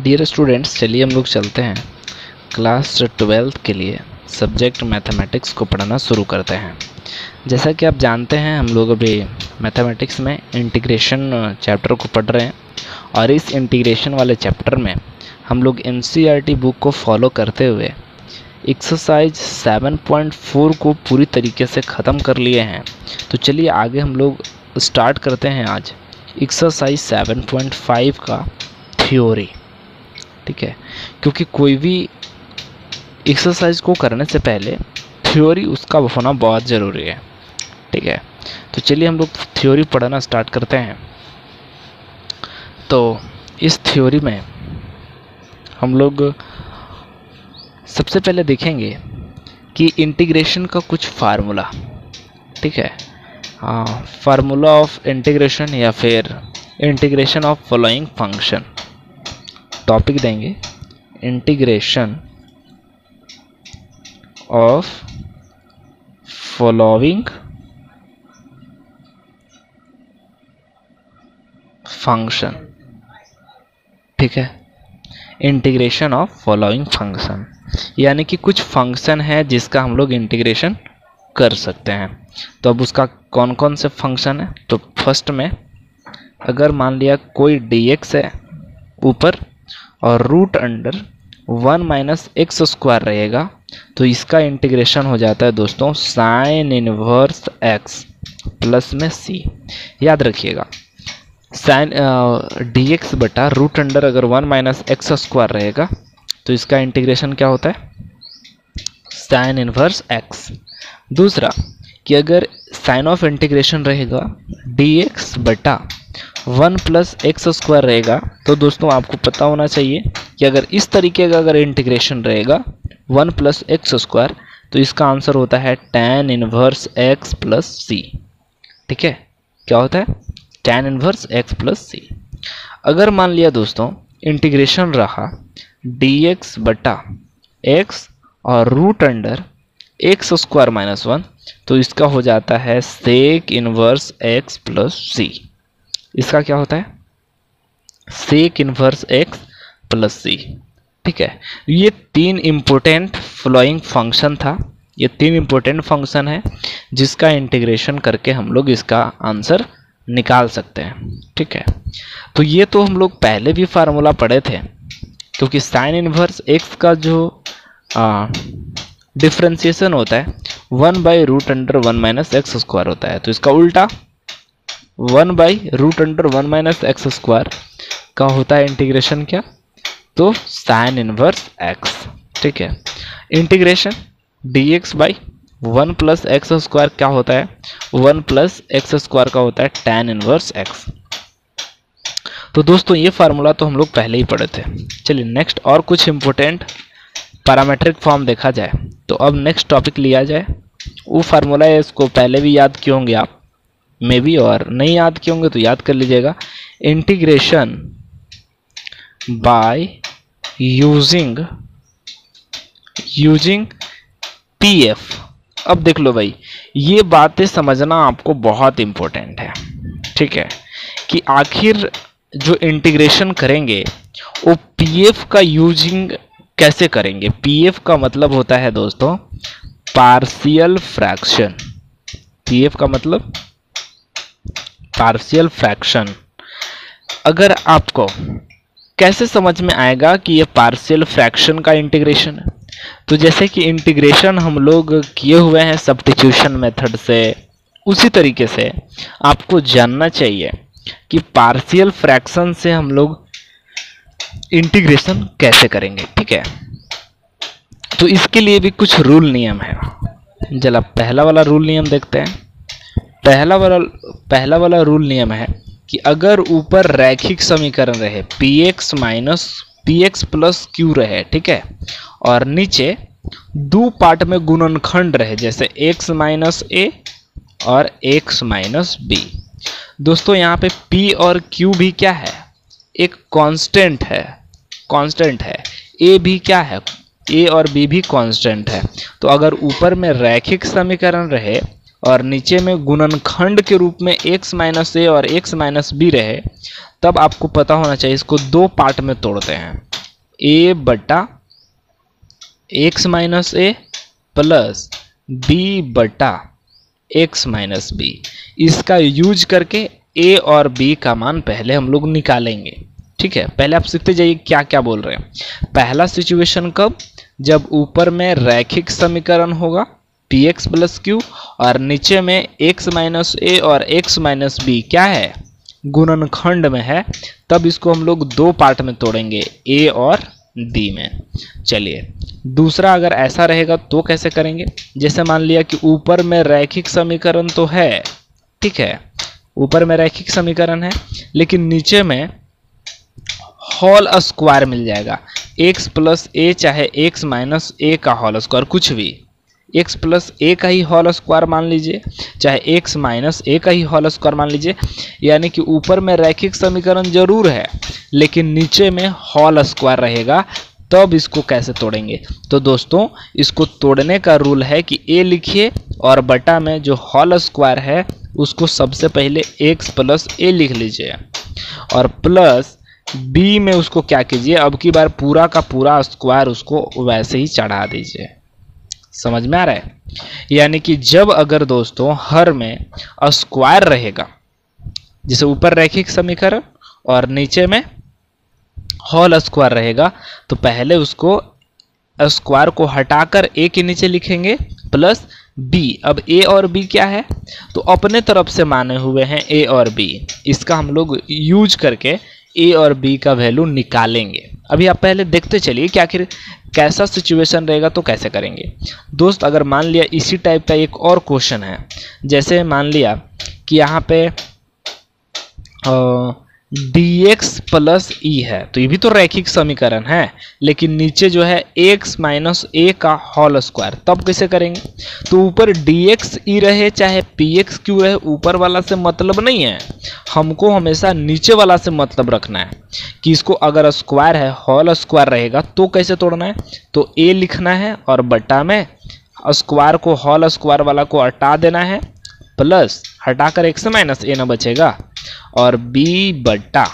Dear students चलिए हम लोग चलते हैं। क्लास ट्वेल्थ के लिए सब्जेक्ट मैथमेटिक्स को पढ़ना शुरू करते हैं। जैसा कि आप जानते हैं, हम लोग अभी मैथमेटिक्स में इंटीग्रेशन चैप्टर को पढ़ रहे हैं और इस इंटीग्रेशन वाले चैप्टर में हम लोग एन बुक को फॉलो करते हुए एक्सरसाइज 7.4 को पूरी तरीके से ख़त्म कर लिए हैं। तो चलिए आगे हम लोग स्टार्ट करते हैं आज। एक्सरसाइज 7.5 का थ्योरी ठीक है? क्योंकि कोई भी एक्सरसाइज को करने से पहले थ्योरी उसका होना बहुत ज़रूरी है। ठीक है? तो चलिए हम लोग थ्योरी पढ़ना स्टार्ट करते हैं। तो इस थ्योरी में हम लोग सबसे पहले देखेंगे कि इंटीग्रेशन का कुछ फार्मूला ठीक है? फार्मूला ऑफ़ इंटीग्रेशन या फिर integration of following function topic देंगे. इंटीग्रेशन ऑफ़ फॉलोइंग फ़ंक्शन ठीक है? इंटीग्रेशन ऑफ़ फॉलोइंग फ़ंक्शन यानी कि कुछ फ़ंक्शन है जिसका हम लोग इंटीग्रेशन कर सकते हैं. तो अब उसका कौन कौन से फ़ंक्शन है? तो फ़र्स्ट में अगर मान लिया कोई डीएक्स है ऊपर और root under one minus X square रहेगा तो इसका इंटीग्रेशन हो जाता है दोस्तों साइन इनवर्स एक्स प्लस में सी याद रखिएगा साइन डी एक्स बटा रूट अंडर अगर वन माइनस एक्स स्क्वायर रहेगा तो इसका इंटीग्रेशन क्या होता है? साइन इनवर्स एक्स दूसरा कि अगर साइन ऑफ़ इंटीग्रेशन रहेगा डी एक्स बटा वन प्लस एक्स स्क्वायर रहेगा तो दोस्तों आपको पता होना चाहिए कि अगर इस तरीके का अगर इंटीग्रेशन रहेगा, वन प्लस एक्स स्क्वायर तो इसका आंसर होता है tan inverse X plus C ठीक है? क्या होता है? Tan inverse X plus C अगर मान लिया दोस्तों, इंटीग्रेशन रहा डी एक्स बटा एक्स और root under X square minus one तो इसका हो जाता है sec inverse X plus C इसका क्या होता है? Sec inverse X plus C ठीक है? ये तीन इम्पोर्टेंट फ्लोइंग फ़ंक्शन था। ये तीन इम्पोर्टेंट फ़ंक्शन है, जिसका इंटीग्रेशन करके हम लोग इसका आंसर निकाल सकते हैं। ठीक है? तो ये तो हम लोग पहले भी फार्मूला पढ़े थे, क्योंकि साइन इनवर्स एक्स का जो डिफ्रेंसिएशन होता है one by root under one minus x square होता है। तो इसका उल्टा one by root under one minus x square का होता है इंटीग्रेशन क्या? तो साइन इनवर्स एक्स, ठीक है? Integration d x by one plus x square क्या होता है? वन प्लस एक्स स्क्वायर का होता है टेन इनवर्स एक्स। तो दोस्तों, ये फार्मूला तो हम लोग पहले ही पढ़े थे। चलिए नेक्स्ट और कुछ इंपॉर्टेंट पैरामेट्रिक फॉर्म देखा जाए। तो अब नेक्स्ट टॉपिक लिया जाए। वो फार्मूला है, इसको पहले भी याद किए होंगे आप। मे बी और नहीं याद किए होंगे तो याद कर लीजिएगा। Integration by using using PF अब देख लो भाई, ये बातें समझना आपको बहुत इंपॉर्टेंट है, ठीक है? कि आखिर जो इंटीग्रेशन करेंगे, वो पीएफ का यूजिंग कैसे करेंगे? पीएफ का मतलब होता है दोस्तों पार्शियल फ्रैक्शन पीएफ का मतलब पार्शियल फ्रैक्शन अगर आपको कैसे समझ में आएगा कि ये पार्शियल फ्रैक्शन का इंटीग्रेशन है? तो जैसे कि इंटीग्रेशन हम लोग किए हुए हैं सब्टिट्यूशन मेथड से, उसी तरीके से आपको जानना चाहिए कि पार्शियल फ्रैक्शन से हम लोग इंटीग्रेशन कैसे करेंगे, ठीक है? तो इसके लिए भी कुछ रूल नियम है। जला पहला वाला रूल नियम देखते हैं। पहला वाला पहला वाला रूल नियम है कि अगर ऊपर रैखिक समीकरण रहे p x minus p x plus q रहे, ठीक है? और नीचे दो पार्ट में गुणनखंड रहे, जैसे एक्स माइनस ए और एक्स माइनस बी दोस्तों, यहाँ पे पी और क्यू भी क्या है? एक कांस्टेंट है कांस्टेंट है। ए भी क्या है? ए और बी भी कांस्टेंट है। तो अगर ऊपर में रैखिक समीकरण रहे और नीचे में गुणनखंड के रूप में x माइनस ए और x माइनस बी रहे, तब आपको पता होना चाहिए इसको दो पार्ट में तोड़ते हैं। A बटा x minus a plus b बटा एक्स माइनस बी इसका यूज़ करके ए और बी का मान पहले हम लोग निकालेंगे। ठीक है? पहले आप सीखते जाइए क्या क्या बोल रहे हैं। पहला सिचुएशन कब? जब ऊपर में रैखिक समीकरण होगा। पी एक्स प्लस क्यू और नीचे में एक्स माइनस ए और एक्स माइनस बी क्या है? गुणनखंड में है। तब इसको हम लोग दो पार्ट में तोड़ेंगे ए और डी में। चलिए, दूसरा अगर ऐसा रहेगा तो कैसे करेंगे? जैसे मान लिया कि ऊपर में रैखिक समीकरण तो है, ठीक है, ऊपर में रैखिक समीकरण है, लेकिन नीचे में होल स्क्वायर मिल जाएगा। X प्लस ए चाहे x माइनस ए का होल स्क्वायर कुछ भी। X प्लस ए का ही होल स्क्वायर मान लीजिए, चाहे x माइनस ए का ही होल स्क्वायर मान लीजिए, यानी कि ऊपर में रैखिक समीकरण ज़रूर है, लेकिन नीचे में होल स्क्वायर रहेगा, तब इसको कैसे तोड़ेंगे? तो दोस्तों, इसको तोड़ने का रूल है कि ए लिखिए और बटा में जो होल स्क्वायर है, उसको सबसे पहले एक्स प्लस ए लिख लीजिए। और प्लस बी में उसको क्या कीजिए? अब की बार पूरा का पूरा स्क्वायर उसको वैसे ही चढ़ा दीजिए। समझ में आ रहा है? यानी कि जब अगर दोस्तों, हर में स्क्वायर रहेगा, जैसे ऊपर रैखिक समीकरण और नीचे में होल स्क्वायर रहेगा तो पहले उसको स्क्वायर को हटाकर ए के नीचे लिखेंगे प्लस बी अब ए और बी क्या है? तो अपने तरफ़ से माने हुए हैं ए और बी इसका हम लोग यूज़ करके ए और बी का वैल्यू निकालेंगे। अभी आप पहले देखते चलिए कि आखिर कैसा सिचुएशन रहेगा तो कैसे करेंगे। दोस्त अगर मान लिया इसी टाइप का एक और क्वेश्चन है। जैसे मान लिया कि यहाँ पे आ, एक्स प्लस ई है। तो ये भी तो रैखिक समीकरण है, लेकिन नीचे जो है एक्स माइनस ए का होल स्क्वायर तब कैसे करेंगे? तो ऊपर डी एक्स ई रहे, चाहे पी एक्स क्यू रहे, ऊपर वाला से मतलब नहीं है। हमको हमेशा नीचे वाला से मतलब रखना है कि इसको अगर स्क्वायर है होल स्क्वायर रहेगा तो कैसे तोड़ना है? तो ए लिखना है और बट्टा में स्क्वायर को होल स्क्वायर वाला को हटा देना है प्लस हटाकर एक से माइनस ए ना बचेगा। और b बट्टा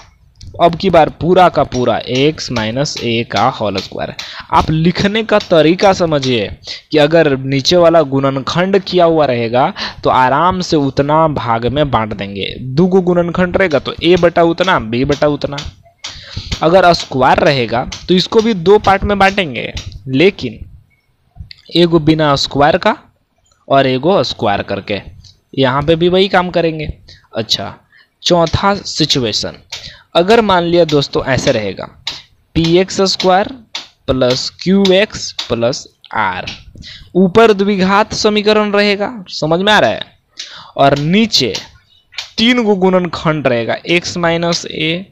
अब की बार पूरा का पूरा x माइनस ए का होल स्क्वायर आप लिखने का तरीका समझिए कि अगर नीचे वाला गुणनखंड किया हुआ रहेगा तो आराम से उतना भाग में बांट देंगे. दो गो गुणनखंड रहेगा तो a बटा उतना, b बटा उतना. अगर स्क्वायर रहेगा तो इसको भी दो पार्ट में बांटेंगे. लेकिन एगो बिना स्क्वायर का और एगो स्क्वायर करके. यहाँ पे भी वही काम करेंगे. अच्छा चौथा सिचुएशन अगर मान लिया दोस्तों, ऐसे रहेगा। P x square plus q x plus r ऊपर द्विघात समीकरण रहेगा, समझ में आ रहा है? और नीचे तीन गो गुणन खंड रहेगा। X minus a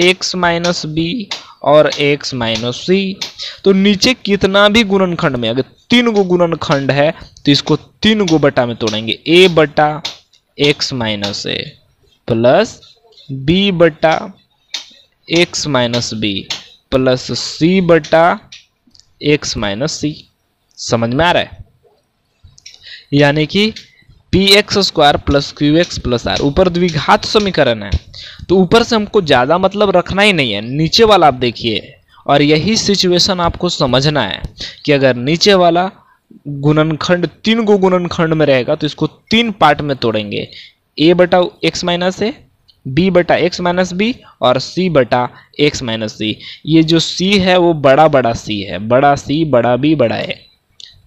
x minus b और एक्स माइनस सी तो नीचे कितना भी गुणनखंड में, अगर तीन गो गुणनखंड है तो इसको तीन गो बटा में तोड़ेंगे। ए बटा x minus a plus b बटा x minus b plus c बटा एक्स माइनस सी। समझ में आ रहा है? यानी कि p x square plus q x plus r. ऊपर द्विघात समीकरण है। तो ऊपर से हमको ज़्यादा मतलब रखना ही नहीं है। नीचे वाला आप देखिए। और यही सिचुएशन आपको समझना है कि अगर नीचे वाला गुणनखंड, तीन गो गुणनखंड में रहेगा तो इसको तीन पार्ट में तोड़ेंगे। ए बटा एक्स माइनस ए, बी बटा एक्स माइनस बी और सी बटा एक्स माइनस सी। ये जो सी है, वो बड़ा बड़ा सी है। बड़ा सी, बड़ा बी, बड़ा ए।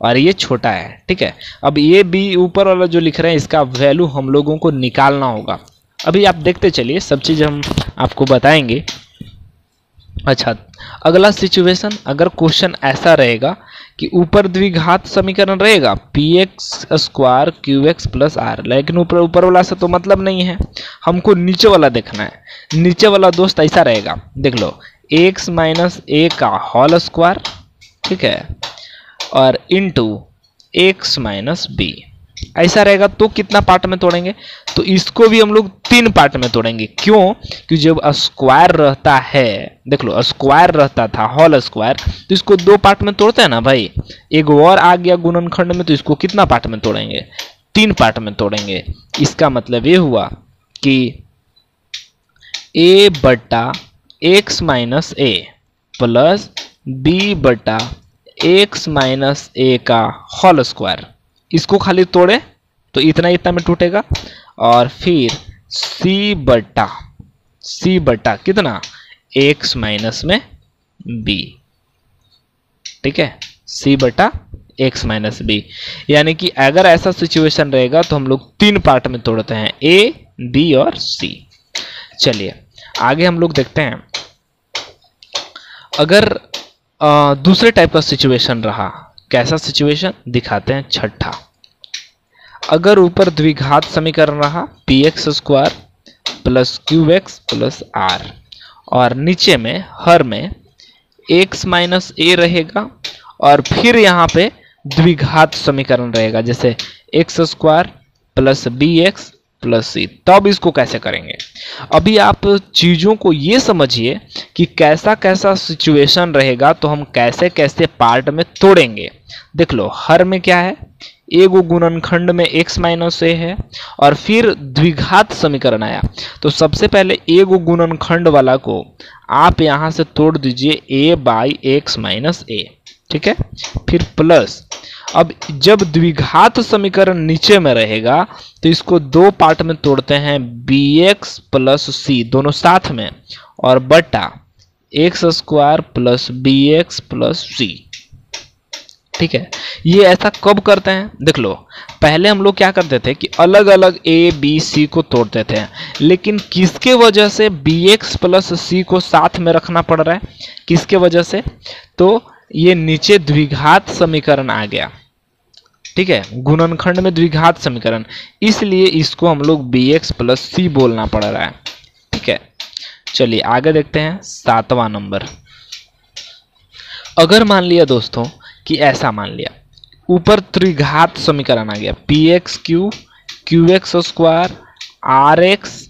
और ये छोटा है, ठीक है? अब ये बी ऊपर वाला जो लिख रहे हैं, इसका वैल्यू हम लोगों को निकालना होगा। अभी आप देखते चलिए, सब चीज़ हम आपको बताएँगे। अच्छा अगला सिचुएशन अगर क्वेश्चन ऐसा रहेगा कि ऊपर द्विघात समीकरण रहेगा p x square q x plus r. लेकिन ऊपर ऊपर वाला से तो मतलब नहीं है। हमको नीचे वाला देखना है। नीचे वाला दोस्त ऐसा रहेगा। देख लो, एक्स माइनस ए का होल स्क्वायर, ठीक है, और इंटू एक्स माइनस बी। ऐसा रहेगा तो कितना पार्ट में तोड़ेंगे? तो इसको भी हम लोग तीन पार्ट में तोड़ेंगे। क्यों? क्योंकि जब स्क्वायर रहता है, देख लो स्क्वायर रहता था होल स्क्वायर तो इसको दो पार्ट में तोड़ते हैं ना भाई? एक और आ गया गुणनखंड में तो इसको कितना पार्ट में तोड़ेंगे? तीन पार्ट में तोड़ेंगे। इसका मतलब ये हुआ कि ए बटा x minus a plus b बटा एक्स माइनस ए का होल स्क्वायर इसको खाली तोड़े तो इतना इतना में टूटेगा। और फिर सी बटा सी बटा कितना? एक्स माइनस में बी ठीक है? सी बटा एक्स माइनस बी यानी कि अगर ऐसा सिचुएशन रहेगा तो हम लोग तीन पार्ट में तोड़ते हैं। ए बी और सी चलिए आगे हम लोग देखते हैं। अगर आ, दूसरे टाइप का सिचुएशन रहा कैसा सिचुएशन दिखाते हैं छठा। अगर ऊपर द्विघात समीकरण रहा p x square plus q x plus r और नीचे में, हर में एक्स माइनस ए रहेगा, और फिर यहाँ पे द्विघात समीकरण रहेगा, जैसे x square plus b x plus c. तब इसको कैसे करेंगे? अभी आप चीज़ों को ये समझिए कि कैसा कैसा सिचुएशन रहेगा तो हम कैसे कैसे पार्ट में तोड़ेंगे। देख लो, हर में क्या है? एगो गुणनखंड में x माइनस ए है और फिर द्विघात समीकरण आया। तो सबसे पहले एगो गुणनखंड वाला को आप यहाँ से तोड़ दीजिए a by x minus a ठीक है? फिर प्लस अब जब द्विघात समीकरण नीचे में रहेगा तो इसको दो पार्ट में तोड़ते हैं बी एक्स प्लस सी दोनों साथ में. और बटा x square plus b x plus c ठीक है? ये ऐसा कब करते हैं? देख लो. पहले हम लोग क्या करते थे कि अलग अलग ए बी सी को तोड़ते थे. लेकिन किसके वजह से बी एक्स प्लस सी को साथ में रखना पड़ रहा है? किसके वजह से? तो ये नीचे द्विघात समीकरण आ गया। ठीक है? गुणनखंड में द्विघात समीकरण। इसलिए इसको हम लोग बी एक्स प्लस सी बोलना पड़ रहा है। ठीक है? चलिए, आगे देखते हैं। सातवां नंबर। अगर मान लिया दोस्तों कि ऐसा मान लिया, ऊपर त्रिघात समीकरण आ गया। P x q q x square r x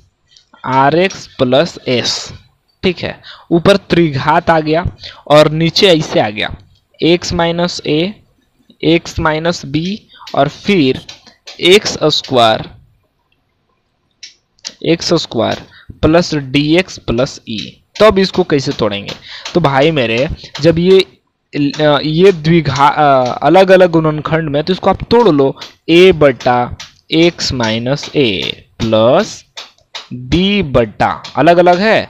r x plus s ठीक है, ऊपर त्रिघात आ गया और नीचे ऐसे आ गया। X minus a x minus b और फिर x square x square plus d x plus e तब इसको कैसे तोड़ेंगे? तो भाई मेरे, जब ये ये द्विघा अलग अलग गुणनखंड में तो इसको आप तोड़ लो। ए बटा x minus a plus b बटा अलग अलग है?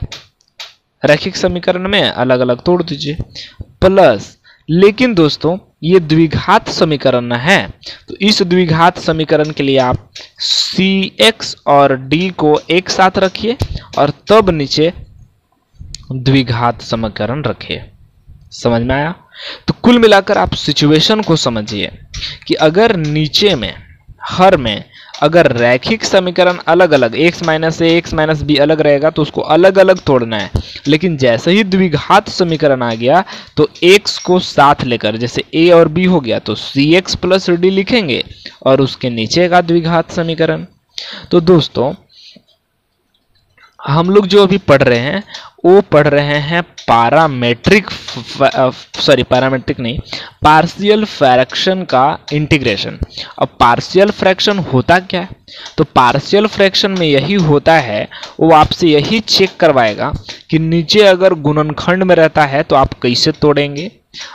रैखिक समीकरण में अलग अलग तोड़ दीजिए। प्लस, लेकिन दोस्तों, ये द्विघात समीकरण है। तो इस द्विघात समीकरण के लिए आप सी एक्स और डी को एक साथ रखिए और तब नीचे द्विघात समीकरण रखिए। समझ में आया? तो कुल मिलाकर आप सिचुएशन को समझिए कि अगर नीचे में, हर में अगर रैखिक समीकरण अलग अलग x minus a x minus b अलग रहेगा तो उसको अलग अलग तोड़ना है। लेकिन जैसे ही द्विघात समीकरण आ गया तो x को साथ लेकर, जैसे a और b हो गया तो सी एक्स प्लस डी लिखेंगे, और उसके नीचे का द्विघात समीकरण। तो दोस्तों, हम लोग जो अभी पढ़ रहे हैं वो पढ़ रहे हैं पारामेट्रिक सॉरी पैरामेट्रिक नहीं पार्शियल फ्रैक्शन का इंटीग्रेशन अब पार्शियल फ्रैक्शन होता क्या है? तो पार्शियल फ्रैक्शन में यही होता है, वो आपसे यही चेक करवाएगा कि नीचे अगर गुणनखंड में रहता है तो आप कैसे तोड़ेंगे?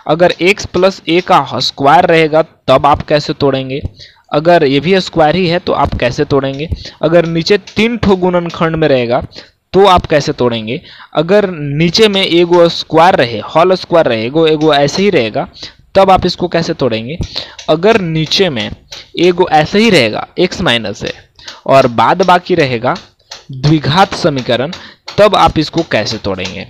अगर x प्लस ए का स्क्वायर रहेगा, तब आप कैसे तोड़ेंगे? अगर ये भी स्क्वायर ही है तो आप कैसे तोड़ेंगे? अगर नीचे तीन ठो गुणनखंड में रहेगा तो आप कैसे तोड़ेंगे? अगर नीचे में एगो स्क्वायर रहे हॉल स्क्वायर रहे, एगो एगो ऐसे ही रहेगा, तब आप इसको कैसे तोड़ेंगे? अगर नीचे में एगो ऐसे ही रहेगा एक्स माइनस है, और बाद बाकी रहेगा द्विघात समीकरण, तब आप इसको कैसे तोड़ेंगे?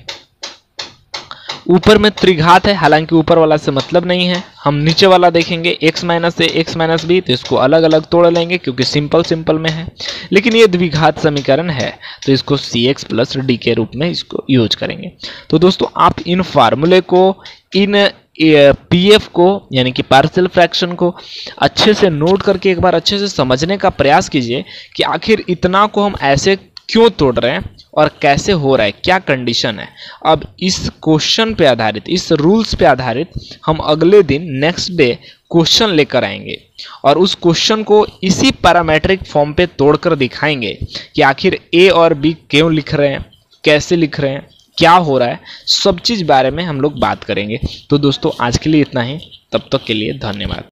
ऊपर में त्रिघात है, हालाँकि ऊपर वाला से मतलब नहीं है। हम नीचे वाला देखेंगे, x minus a x minus b तो इसको अलग अलग तोड़ लेंगे, क्योंकि सिंपल सिंपल में है। लेकिन ये द्विघात समीकरण है तो इसको सी एक्स प्लस डी के रूप में इसको यूज़ करेंगे। तो दोस्तों, आप इन फार्मूले को, इन पी एफ़ को, यानी कि पार्सल फ्रैक्शन को अच्छे से नोट करके एक बार अच्छे से समझने का प्रयास कीजिए कि आखिर इतना को हम ऐसे क्यों तोड़ रहे हैं। और कैसे हो रहा है, क्या कंडीशन है। अब इस क्वेश्चन पे आधारित, इस रूल्स पे आधारित हम अगले दिन नेक्स्ट डे क्वेश्चन लेकर आएँगे और उस क्वेश्चन को इसी पैरामेट्रिक फॉर्म पे तोड़कर दिखाएँगे कि आखिर ए और बी क्यों लिख रहे हैं, कैसे लिख रहे हैं, क्या हो रहा है, सब चीज़ बारे में हम लोग बात करेंगे। तो दोस्तों, आज के लिए इतना ही। तब तक के लिए धन्यवाद।